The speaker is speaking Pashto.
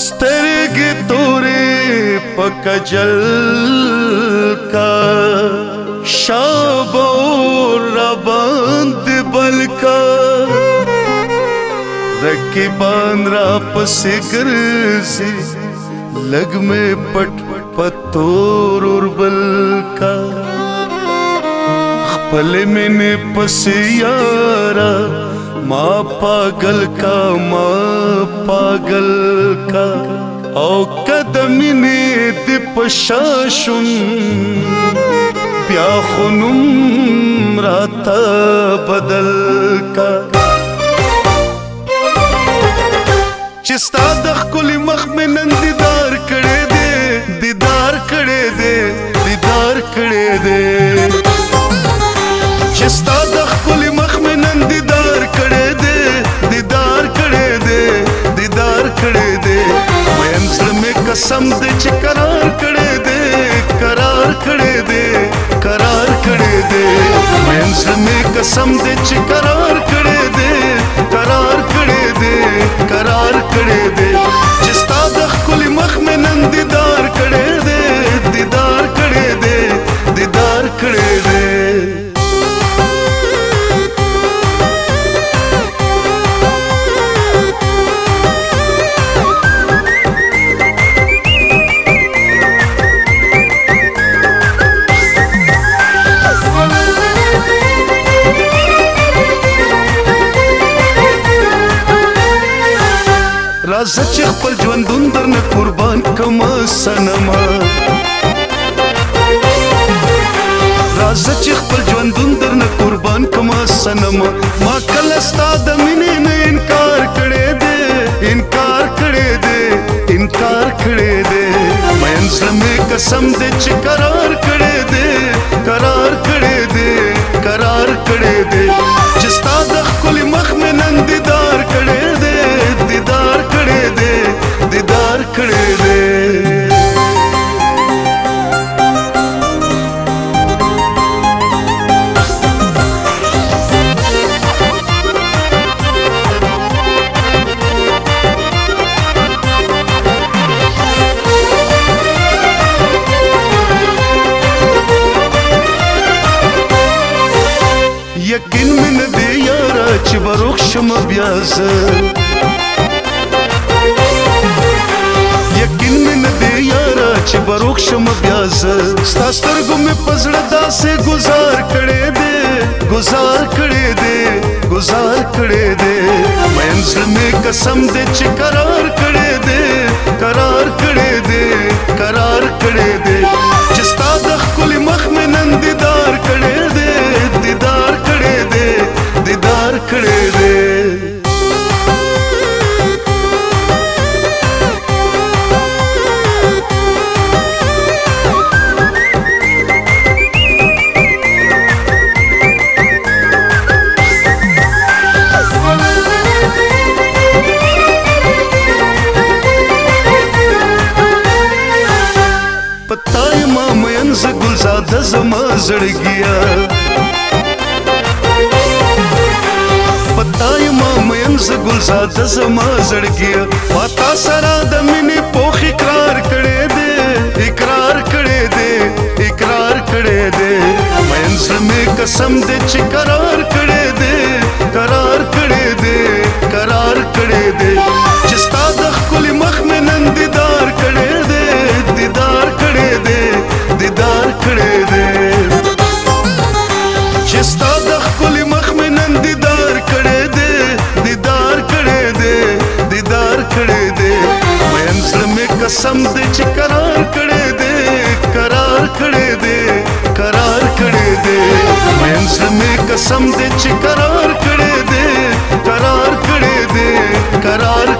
سترګ تورې پکجل کا شاب رباند بلکا رکبان را پس گرزی لگ میں پٹ پتور اربل کا خپل من پس یارا ما پاگل کا ما پاگل کا او قدمینه د پشاشم بیا خنم رات بدل کا چستا د خپل مخ من دیدار کړي دي دیدار کړي دي دیدار کړي دي چستا ویم زلمه قسم دې چې قرار کړې دې قرار کړې دې قرار کړې دې ویم زلمه قسم دې چې قرار کړې دې قرار کړې دې قرار کړې دې راځه چې خپل ژوندون درنه قربان کم سنما راځه چې خپل ژوندون درنه قربان کم سنما ما کله ستا د مینې نه انکار کړې دې انکار کړې دې انکار کړې دې مېن زمې قسم دې چې قرار کړې دې قرار کړې دې قرار کړې دې چې ستا د خپل یقین من دی یارا چې بروخ شم بیا زه یقین من دی یارا چې بروخ شم بیا زه ستا سترګو مې پزړه داسې گزار کړې دې گزار کړې دې گزار کړې دې مې انسل مې قسم دې چې قرار کړې دې قرار د زما زړګیا پتاي ما مېن ز ګل زاد زما زړګیا پتا سره د مینې په خکرار کړي قسم دې چې قرار کړې دې قرار کړې دې قرار کړې دې مېن زمې قسم دې چې قرار کړې دې قرار کړې دې قرار